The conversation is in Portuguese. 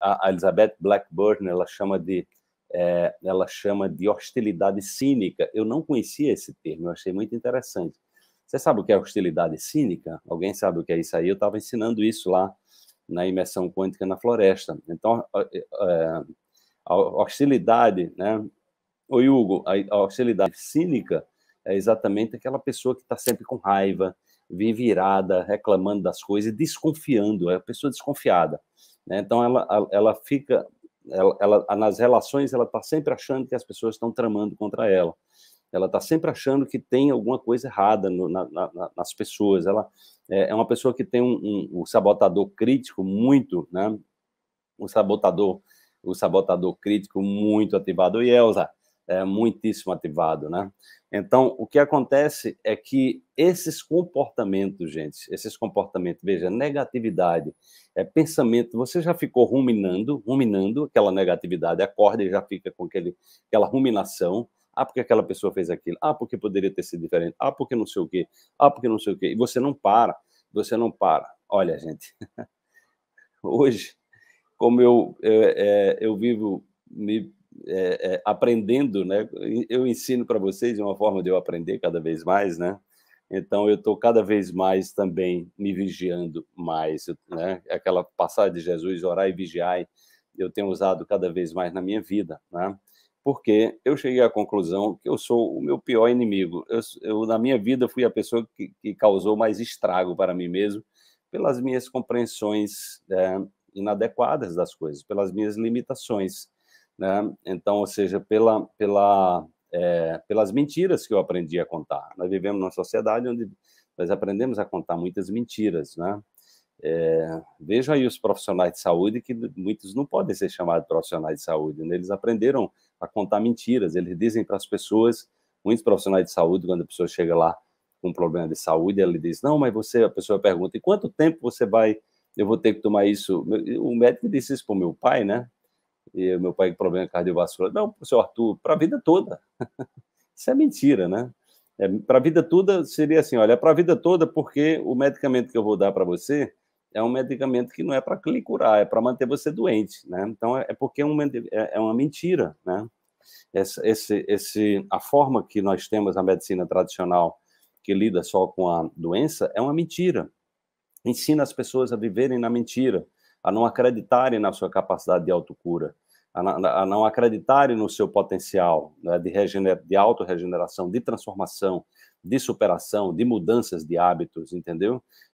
a Elizabeth Blackburn ela chama de é, ela chama de hostilidade cínica. Eu não conhecia esse termo, eu achei muito interessante. Você sabe o que é hostilidade cínica? Alguém sabe o que é isso aí? Eu estava ensinando isso lá na imersão quântica na floresta. Então, é, a hostilidade, né? O Hugo, a hostilidade cínica é exatamente aquela pessoa que está sempre com raiva, vive irada, reclamando das coisas, desconfiando, é a pessoa desconfiada. Né? Então, ela, ela fica, ela, ela, nas relações, ela está sempre achando que as pessoas estão tramando contra ela. Ela está sempre achando que tem alguma coisa errada no, na, na, nas pessoas. Ela é, é, uma pessoa que tem um, um, um sabotador crítico muito, né? Um sabotador, o sabotador crítico muito ativado. E Elza, é muitíssimo ativado, né? Então, o que acontece é que esses comportamentos, gente, esses comportamentos, veja, negatividade, é pensamento, você já ficou ruminando, ruminando aquela negatividade, acorda e já fica com aquele, aquela ruminação, ah, porque aquela pessoa fez aquilo, ah, porque poderia ter sido diferente, ah, porque não sei o quê, ah, porque não sei o quê, e você não para, você não para. Olha, gente, hoje, como eu, eu, é, eu vivo me é, é, aprendendo, né? Eu ensino para vocês uma forma de eu aprender cada vez mais, né? Então eu estou cada vez mais também me vigiando mais, né? Aquela passagem de Jesus, orar e vigiar, eu tenho usado cada vez mais na minha vida, né? Porque eu cheguei à conclusão que eu sou o meu pior inimigo. Eu, eu na minha vida fui a pessoa que, que, causou mais estrago para mim mesmo pelas minhas compreensões é, inadequadas das coisas, pelas minhas limitações né? Então, ou seja, pela, pela, é, pelas mentiras que eu aprendi a contar. Nós vivemos numa sociedade onde nós aprendemos a contar muitas mentiras, né? É, veja aí os profissionais de saúde que muitos não podem ser chamados profissionais de saúde, né? eles aprenderam a contar mentiras. Eles dizem para as pessoas, muitos profissionais de saúde, quando a pessoa chega lá com um problema de saúde, ele diz: não, mas você, a pessoa pergunta, e quanto tempo você vai? Eu vou ter que tomar isso. O médico disse isso para o meu pai, né? E meu pai com problema cardiovascular. Não, professor Arthur, para a vida toda. Isso é mentira, né? É, para a vida toda seria assim: olha, é para a vida toda, porque o medicamento que eu vou dar para você é um medicamento que não é para lhe curar, é para manter você doente, né? Então é, é porque é, um, é, é uma mentira, né? Esse, esse, esse, a forma que nós temos a medicina tradicional que lida só com a doença é uma mentira. Ensina as pessoas a viverem na mentira, a não acreditarem na sua capacidade de autocura, a, não acreditarem no seu potencial né, de, regener, de autorregeneração, de transformação, de superação, de mudanças de hábitos, entendeu?